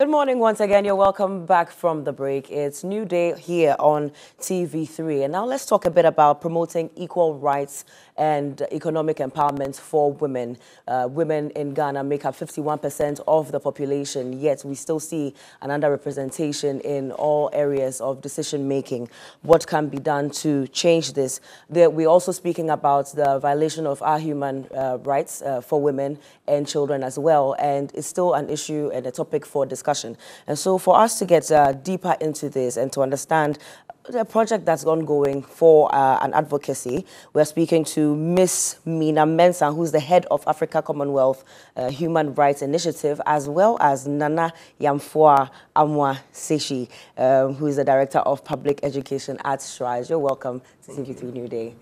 Good morning once again. You're welcome back from the break. It's New Day here on TV3. And now let's talk a bit about promoting equal rights and economic empowerment for women. Uh, women in Ghana make up 51% of the population, yet we still see an underrepresentation in all areas of decision making. What can be done to change this? There, we're also speaking about the violation of our human uh, rights uh, for women and children as well, and it's still an issue and a topic for discussion. And so for us to get uh, deeper into this and to understand the project that's ongoing for uh, an advocacy, we're speaking to Miss Mina Mensah, who's the head of Africa Commonwealth uh, Human Rights Initiative, as well as Nana Yamfoa Amwa Seshi, um, who is the director of public education at CHRAJ. You're welcome to TV3 New Day.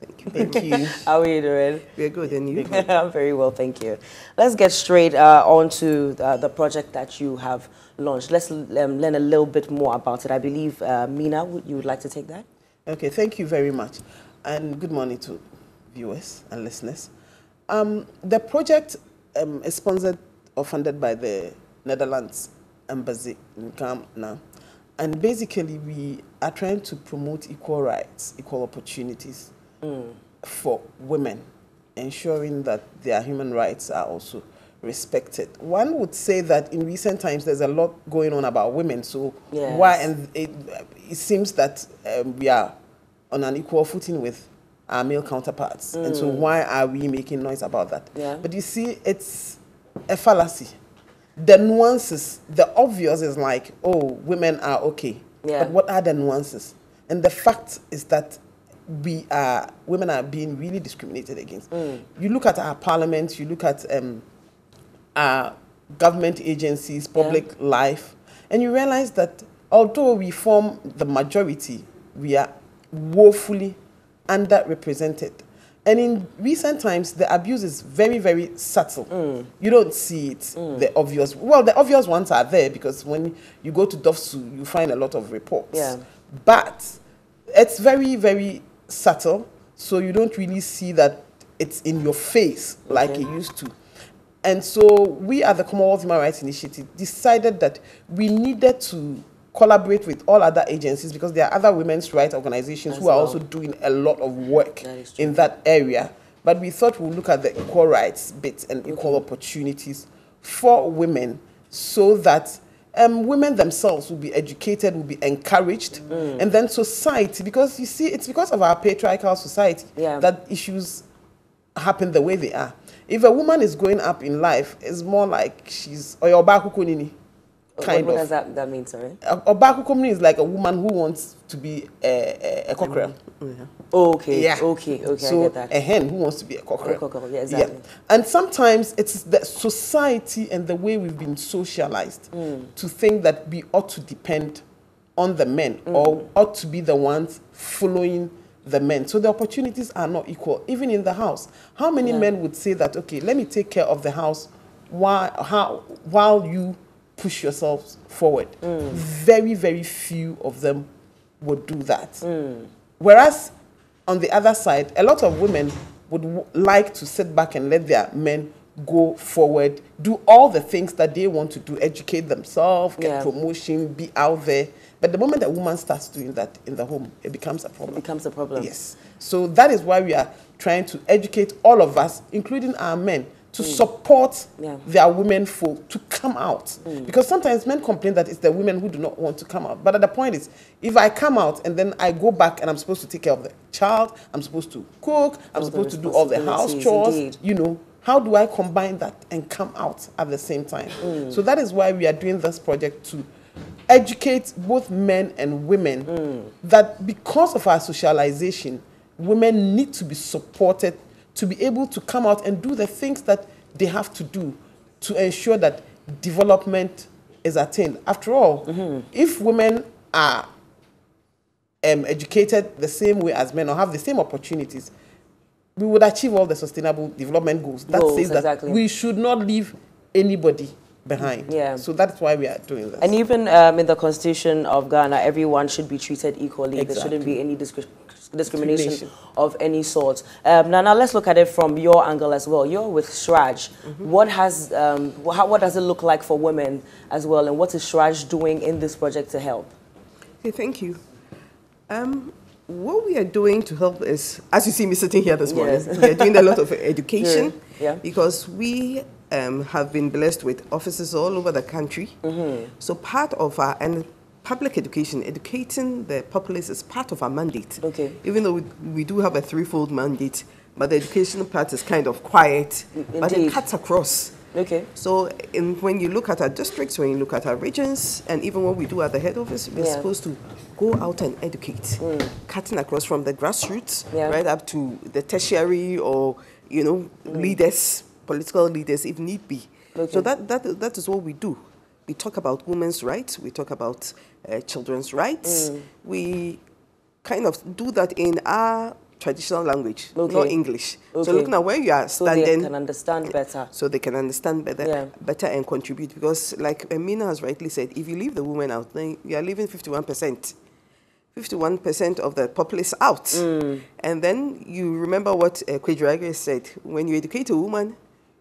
Thank you. Thank you. How are you doing? We're good, and you? I'm very well, thank you. Let's get straight uh, on to uh, the project that you have launched. Let's um, learn a little bit more about it. I believe, uh, Mina, would, you would like to take that? Okay, thank you very much. And good morning to viewers and listeners. Um, the project um, is sponsored or funded by the Netherlands Embassy in Ghana. And basically, we are trying to promote equal rights, equal opportunities mm. for women, ensuring that their human rights are also respected. One would say that in recent times there's a lot going on about women. So yes. why and it, it seems that um, we are on an equal footing with our male counterparts. Mm. And so mm. why are we making noise about that? Yeah. But you see, it's a fallacy. The nuances, the obvious is like, oh, women are okay. Yeah. But what are the nuances? And the fact is that we are women are being really discriminated against. Mm. You look at our parliament, you look at um, our government agencies, public yeah. life, and you realize that although we form the majority, we are woefully underrepresented. And in recent times, the abuse is very, very subtle. Mm. You don't see it, mm. the obvious. Well, the obvious ones are there because when you go to DOVVSU, you find a lot of reports. Yeah. But it's very, very subtle, so you don't really see that it's in your face like okay. it used to. And so we at the Commonwealth Human Rights Initiative decided that we needed to collaborate with all other agencies because there are other women's rights organizations As who are well. also doing a lot of work that in that area. But we thought we'll look at the equal rights bit and equal opportunities for women so that um, women themselves will be educated, will be encouraged, mm. and then society, because you see, it's because of our patriarchal society yeah. that issues happen the way they are. If a woman is growing up in life, it's more like she's or oyobakukunini kind what, what of. does that, that mean, sorry? Obaku community is like a woman who wants to be a, a, a cockerel. Mm-hmm. Oh, okay. Yeah. Okay. Okay. So I get that. a hen who wants to be a cockerel. A cockerel. Yeah, exactly. Yeah. And sometimes it's the society and the way we've been socialized mm. to think that we ought to depend on the men mm. or ought to be the ones following the men. So the opportunities are not equal, even in the house. How many yeah. men would say that, okay, let me take care of the house while, how, while you push yourselves forward. Mm. Very, very few of them would do that. Mm. Whereas on the other side, a lot of women would like to sit back and let their men go forward, do all the things that they want to do, educate themselves, get yeah. promotion, be out there. But the moment a woman starts doing that in the home, it becomes a problem. It becomes a problem. Yes. So that is why we are trying to educate all of us, including our men, to mm. support yeah. their women folk to come out. Mm. Because sometimes men complain that it's the women who do not want to come out. But the point is, if I come out and then I go back and I'm supposed to take care of the child, I'm supposed to cook, I'm all supposed to do all the house chores, indeed. you know, how do I combine that and come out at the same time? Mm. So that is why we are doing this project to educate both men and women mm. that because of our socialization, women need to be supported to be able to come out and do the things that they have to do to ensure that development is attained. After all, mm-hmm. if women are um, educated the same way as men or have the same opportunities, we would achieve all the sustainable development goals. That goals, says exactly. that we should not leave anybody behind. Yeah. So that's why we are doing this. And even um, in the constitution of Ghana, everyone should be treated equally. Exactly. There shouldn't be any discrimination discrimination, Discrimination. of any sort. Um, now, now let's look at it from your angle as well. You're with CHRAJ. What has um, wh- how, what does it look like for women as well, and what is CHRAJ doing in this project to help? Okay, thank you. Um, what we are doing to help is, as you see me sitting here this morning, Yes. we are doing a lot of education Yeah. because we um, have been blessed with offices all over the country. Mm-hmm. So part of our and public education, educating the populace is part of our mandate. Okay. Even though we, we do have a threefold mandate, but the education part is kind of quiet, but it cuts across. Okay. So in, when you look at our districts, when you look at our regions, and even what we do at the head office, we're Yeah. supposed to go out and educate, cutting across from the grassroots Yeah. right up to the tertiary or you know leaders, political leaders, if need be. Okay. So that, that that is what we do. We talk about women's rights. We talk about uh, children's rights. We kind of do that in our traditional language, not Okay. English. Okay. So looking at where you are standing, So they can understand better. so they can understand better, Yeah. better and contribute. Because, like Amina has rightly said, if you leave the women out, then you are leaving 51%. 51% of the populace out. Mm. And then you remember what uh, Kwegyir Aggrey said when you educate a woman,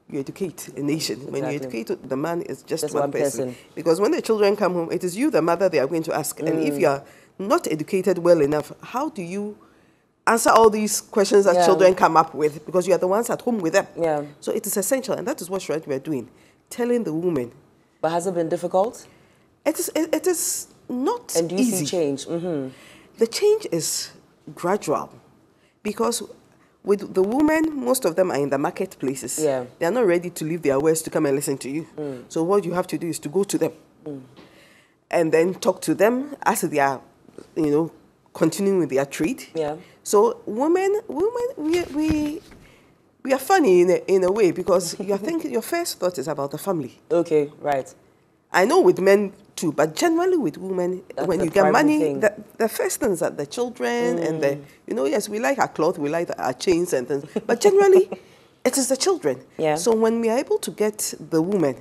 you educate a nation. When you educate the man, it's just, Just one, one person. person. Because when the children come home, it is you, the mother, they are going to ask. And Mm. if you are not educated well enough, how do you answer all these questions that Yeah. children come up with? Because you are the ones at home with them. Yeah. So it is essential, and that is what CHRAJ we are doing, telling the woman. But has it been difficult? It is, it, it is not And do you easy. see change? hmm The change is gradual because with the women, most of them are in the marketplaces. Yeah. They are not ready to leave their wares to come and listen to you. Mm. So what you have to do is to go to them and then talk to them as they are, you know, continuing with their trade. Yeah. So women, women, we, we, we are funny in a, in a way because you think your first thought is about the family. Okay, right. I know with men too, but generally with women, That's when you get money, the, the first things are the children and the, you know, yes, we like our cloth, we like our chains and things, but generally, it is the children. Yeah. So when we are able to get the women,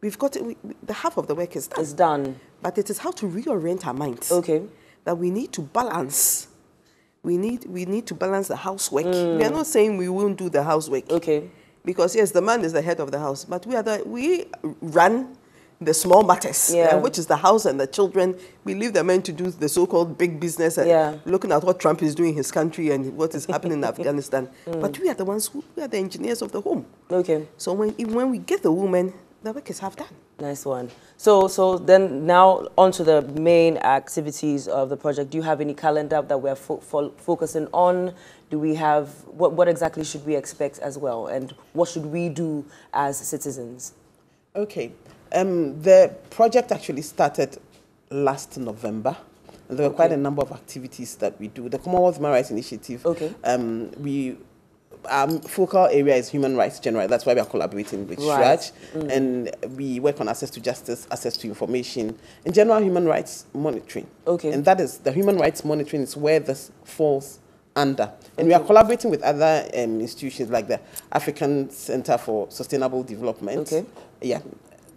we've got we, we- the half of the work is done. It's done. But it is how to reorient our minds. Okay. That we need to balance. We need we need to balance the housework. Mm. We are not saying we won't do the housework. Okay. Because yes, the man is the head of the house, but we are the we run the small matters, Yeah. uh, which is the house and the children. We leave the men to do the so-called big business, and Yeah. looking at what Trump is doing in his country and what is happening in Afghanistan. Mm. But we are the ones who we are the engineers of the home. Okay. So when when we get the woman, the work is half done. Nice one. So, so then now on to the main activities of the project. Do you have any calendar that we're fo- fo- focusing on? Do we have what, what exactly should we expect as well, and what should we do as citizens? Okay. Um, the project actually started last November. There were quite a number of activities that we do. The Commonwealth Human Rights Initiative. Okay. Um, we our focal area is human rights generally. That's why we are collaborating with Right. CHRAJ. And we work on access to justice, access to information, and general human rights monitoring. Okay. And that is the human rights monitoring is where this falls under. And we are collaborating with other um, institutions like the African Center for Sustainable Development. Okay. Yeah,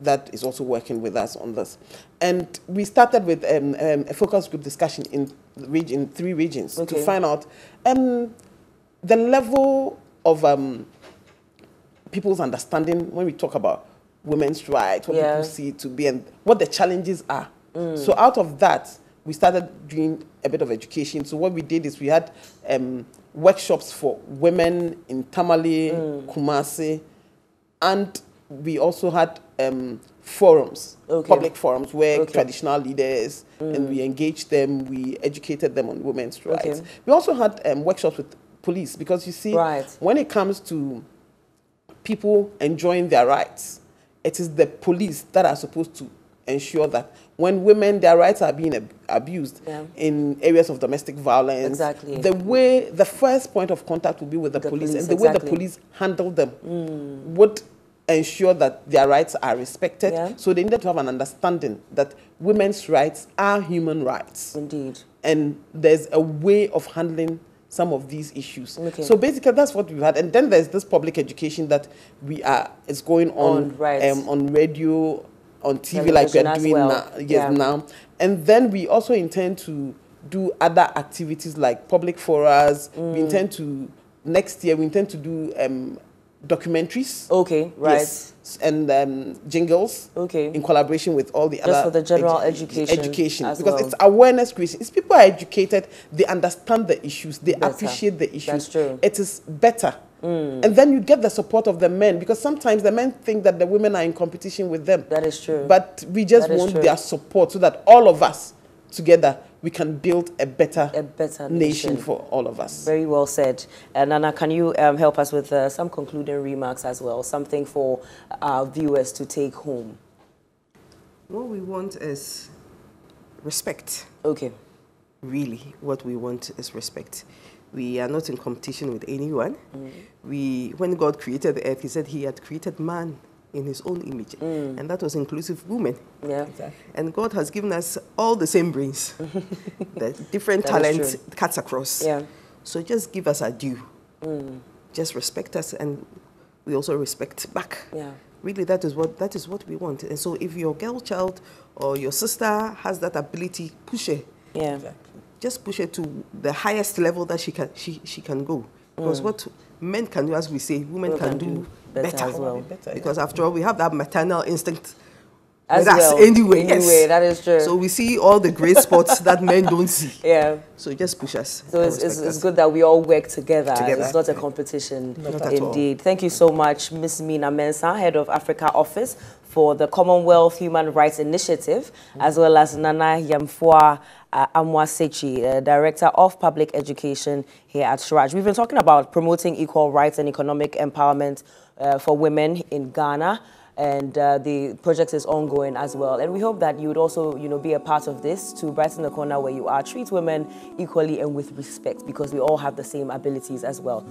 that is also working with us on this. And we started with um, um, a focus group discussion in region, three regions Okay. to find out um, the level of um, people's understanding when we talk about women's rights, what Yeah. people see to be, and what the challenges are. So out of that, we started doing a bit of education. So what we did is we had um, workshops for women in Tamale, Kumasi, and we also had um, forums, Okay. public forums where Okay. traditional leaders and we engaged them, we educated them on women's rights. Okay. We also had um, workshops with police because you see, Right. when it comes to people enjoying their rights, it is the police that are supposed to ensure that when women their rights are being ab- abused Yeah. in areas of domestic violence, Exactly. the way the first point of contact will be with the, The police, police, and the way the police handle them would ensure that their rights are respected. Yeah. So they needed to have an understanding that women's rights are human rights Indeed. and there's a way of handling some of these issues. Okay. So basically, that's what we've had, and then there's this public education that we are is going on On, right. um, on radio, on TV, like we're doing well. now. Yes, Yeah. now, and then we also intend to do other activities like public forums. Mm. We intend to next year. We intend to do um, documentaries. Okay, right. Yes, and um, jingles. Okay. In collaboration with all the Just other for the general edu- education education because well. it's awareness creation. If people are educated, they understand the issues, they Better. appreciate the issues. That's true. It is better. Mm. And then you get the support of the men because sometimes the men think that the women are in competition with them. That is true. But we just want true. their support so that all of us together we can build a better, A better nation nation. for all of us. Very well said. Uh, Nana, can you um, help us with uh, some concluding remarks as well? Something for our viewers to take home. What we want is respect. Okay. Really, what we want is respect. We are not in competition with anyone. We, when God created the earth, He said He had created man in His own image, and that was inclusive women. Yeah. Exactly. And God has given us all the same brains, the different talents true. cuts across. Yeah. So just give us our due. Just respect us, and we also respect back. Yeah. Really, that is what that is what we want. And so, if your girl child or your sister has that ability, push her. Yeah. Exactly. Just push her to the highest level that she can she, she can go. Because what men can do, as we say, women Mm. Women can, can do do better better. as well. Better, Because after all, we have that maternal instinct As with well. us anyway. Anyway, yes. that is true. So we see all the great spots that men don't see. Yeah. So just push us. So it's, it's, it's good that we all work together. Together. It's not a competition, Not at all. indeed. Thank you so much, Miss Mina Mensah, Head of Africa Office for the Commonwealth Human Rights Initiative, as well as Nana Yamfua uh, Amwasechi, uh, Director of Public Education here at CHRAJ. We've been talking about promoting equal rights and economic empowerment uh, for women in Ghana and uh, the project is ongoing as well. And we hope that you would also, you know, be a part of this to brighten the corner where you are. Treat women equally and with respect because we all have the same abilities as well.